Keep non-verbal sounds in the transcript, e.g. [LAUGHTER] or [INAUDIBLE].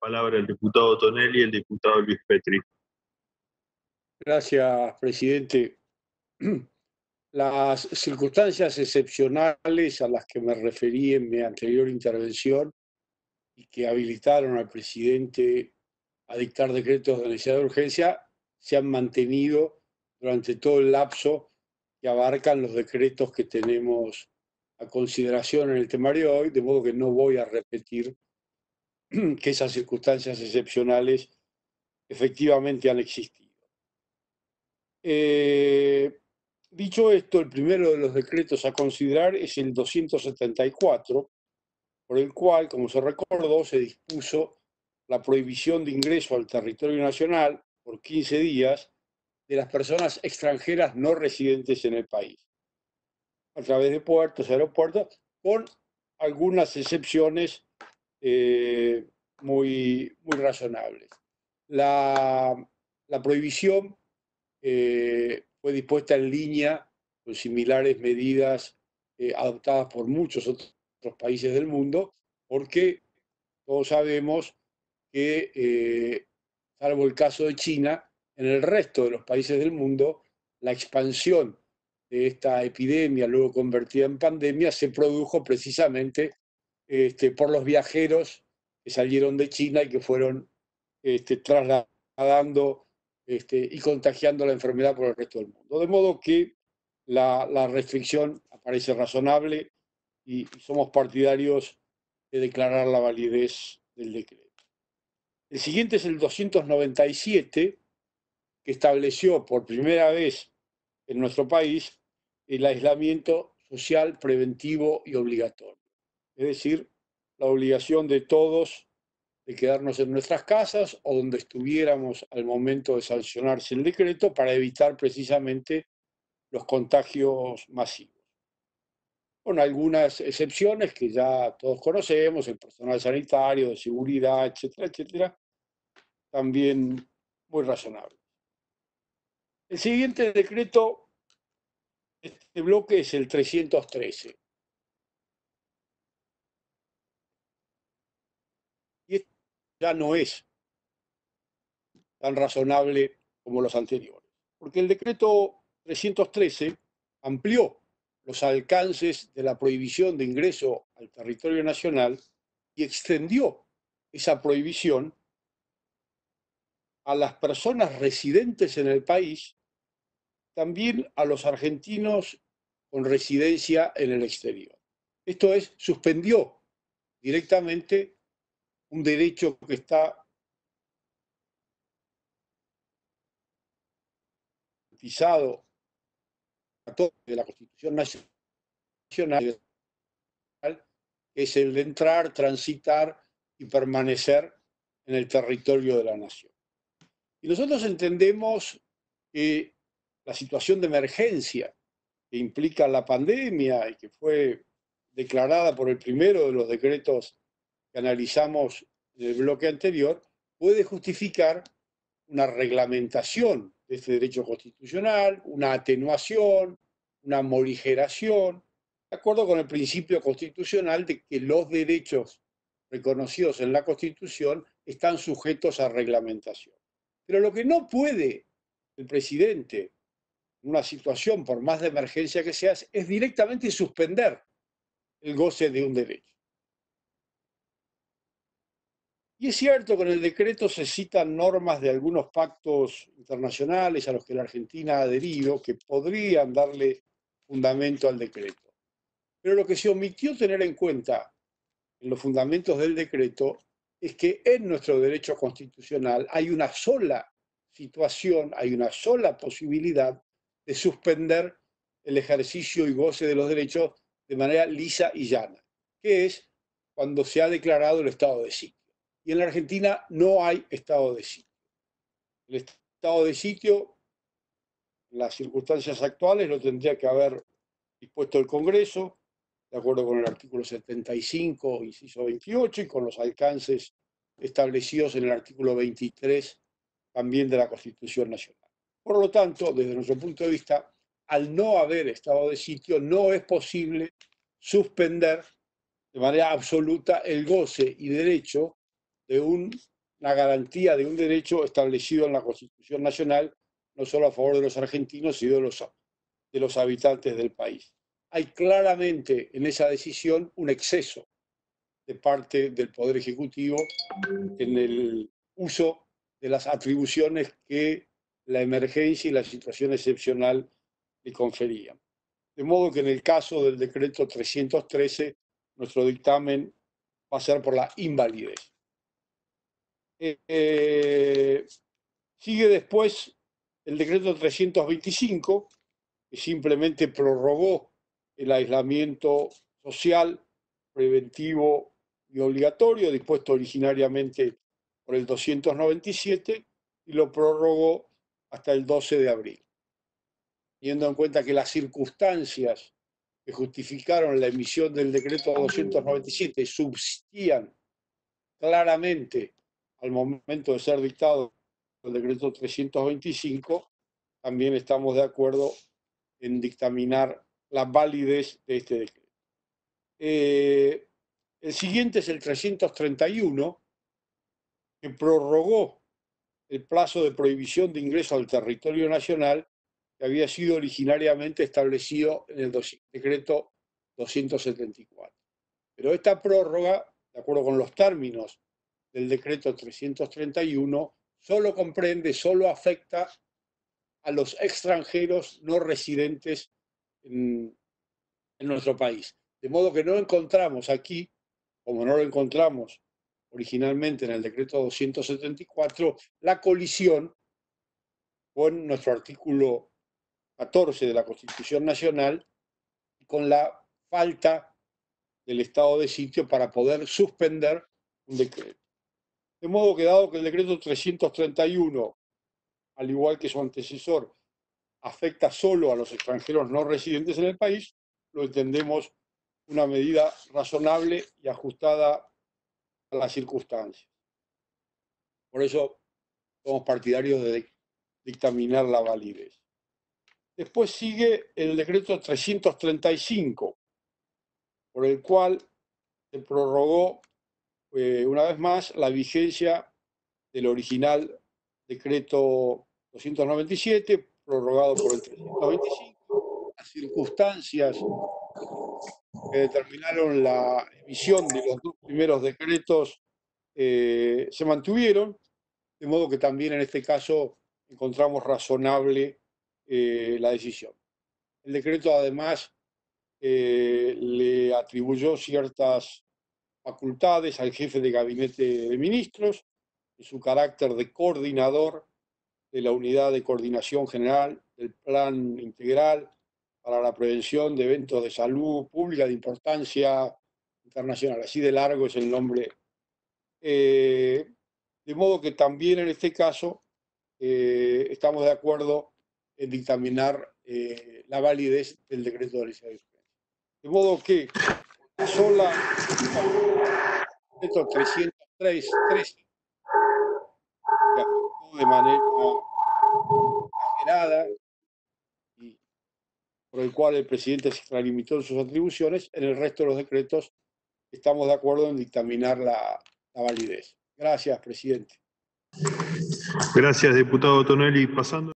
palabra el diputado Tonelli y el diputado Luis Petri. Gracias, presidente. [CLEARS THROAT] Las circunstancias excepcionales a las que me referí en mi anterior intervención y que habilitaron al presidente a dictar decretos de necesidad de urgencia se han mantenido durante todo el lapso que abarcan los decretos que tenemos a consideración en el temario de hoy, de modo que no voy a repetir que esas circunstancias excepcionales efectivamente han existido. Eh, dicho esto, el primero de los decretos a considerar es el 274, por el cual, como se recordó, se dispuso la prohibición de ingreso al territorio nacional por 15 días de las personas extranjeras no residentes en el país, a través de puertos, aeropuertos, con algunas excepciones eh, muy, razonables. La, prohibición eh, fue dispuesta en línea con similares medidas eh, adoptadas por muchos otros países del mundo, porque todos sabemos que, salvo el caso de China, en el resto de los países del mundo, la expansión de esta epidemia, luego convertida en pandemia, se produjo precisamente este, por los viajeros que salieron de China y que fueron este, trasladando este, y contagiando la enfermedad por el resto del mundo. De modo que la, restricción aparece razonable y, somos partidarios de declarar la validez del decreto. El siguiente es el 297, que estableció por primera vez en nuestro país el aislamiento social preventivo y obligatorio es decir, la obligación de todos de quedarnos en nuestras casas o donde estuviéramos al momento de sancionarse el decreto para evitar precisamente los contagios masivos. Con algunas excepciones que ya todos conocemos, el personal sanitario, de seguridad, etcétera, etcétera, también muy razonable. El siguiente decreto de este bloque es el 313. Ya no es tan razonable como los anteriores, porque el decreto 313 amplió los alcances de la prohibición de ingreso al territorio nacional y extendió esa prohibición a las personas residentes en el país, también a los argentinos con residencia en el exterior. Esto es, suspendió directamente un derecho que está garantizado de la Constitución Nacional, es el de entrar, transitar y permanecer en el territorio de la nación. Y nosotros entendemos que la situación de emergencia que implica la pandemia y que fue declarada por el primero de los decretos que analizamos en el bloque anterior, puede justificar una reglamentación de este derecho constitucional, una atenuación, una morigeración, de acuerdo con el principio constitucional de que los derechos reconocidos en la Constitución están sujetos a reglamentación. Pero lo que no puede el presidente en una situación, por más de emergencia que sea, es directamente suspender el goce de un derecho. Y es cierto en el decreto se citan normas de algunos pactos internacionales a los que la Argentina ha adherido que podrían darle fundamento al decreto. Pero lo que se omitió tener en cuenta en los fundamentos del decreto es que en nuestro derecho constitucional hay una sola situación, hay una sola posibilidad de suspender el ejercicio y goce de los derechos de manera lisa y llana, que es cuando se ha declarado el estado de sitio y en la Argentina no hay estado de sitio. El estado de sitio, las circunstancias actuales, lo tendría que haber dispuesto el Congreso, de acuerdo con el artículo 75, inciso 28, y con los alcances establecidos en el artículo 23 también de la Constitución Nacional. Por lo tanto, desde nuestro punto de vista, al no haber estado de sitio, no es posible suspender de manera absoluta el goce y derecho de una garantía de un derecho establecido en la Constitución Nacional, no solo a favor de los argentinos, sino de los, de los habitantes del país. Hay claramente en esa decisión un exceso de parte del Poder Ejecutivo en el uso de las atribuciones que la emergencia y la situación excepcional le conferían. De modo que en el caso del decreto 313, nuestro dictamen va a ser por la invalidez. Eh, sigue después el decreto 325, que simplemente prorrogó el aislamiento social preventivo y obligatorio, dispuesto originariamente por el 297, y lo prorrogó hasta el 12 de abril. Teniendo en cuenta que las circunstancias que justificaron la emisión del decreto 297 subsistían claramente al momento de ser dictado el decreto 325, también estamos de acuerdo en dictaminar la validez de este decreto. Eh, el siguiente es el 331, que prorrogó el plazo de prohibición de ingreso al territorio nacional que había sido originariamente establecido en el decreto 274. Pero esta prórroga, de acuerdo con los términos del decreto 331, solo comprende, solo afecta a los extranjeros no residentes en, nuestro país. De modo que no encontramos aquí, como no lo encontramos originalmente en el decreto 274, la colisión con nuestro artículo 14 de la Constitución Nacional con la falta del estado de sitio para poder suspender un decreto. De modo que dado que el decreto 331, al igual que su antecesor, afecta solo a los extranjeros no residentes en el país, lo entendemos una medida razonable y ajustada a las circunstancias. Por eso somos partidarios de dictaminar la validez. Después sigue el decreto 335, por el cual se prorrogó eh, una vez más la vigencia del original decreto 297, prorrogado por el 325. Las circunstancias que determinaron la emisión de los dos primeros decretos eh, se mantuvieron, de modo que también en este caso encontramos razonable eh, la decisión. El decreto además le atribuyó ciertas facultades al jefe de gabinete de ministros en su carácter de coordinador de la unidad de coordinación general del plan integral para la prevención de eventos de salud pública de importancia internacional. Así de largo es el nombre. Eh, de modo que también en este caso eh, estamos de acuerdo en dictaminar eh, la validez del decreto de la De modo que sola estos 303, 13, de manera exagerada y por el cual el presidente se extralimitó en sus atribuciones, en el resto de los decretos estamos de acuerdo en dictaminar la, la validez. Gracias, presidente. Gracias, diputado Tonelli. Pasando.